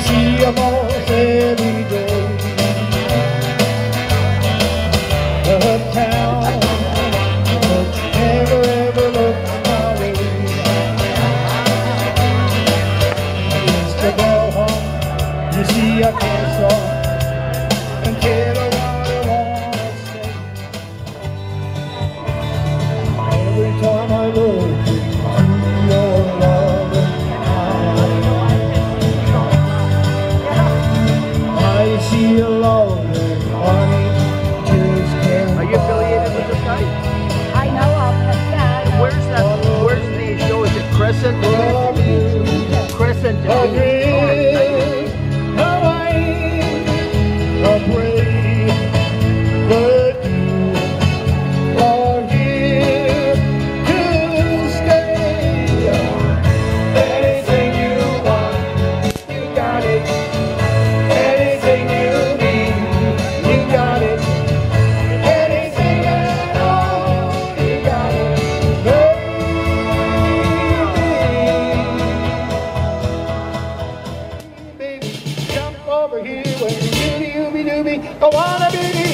I see baby.